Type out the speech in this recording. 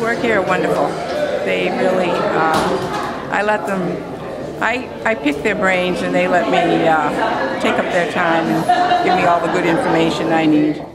work here are wonderful. They really, uh, I let them, I, I pick their brains and they let me uh, take up their time and give me all the good information I need.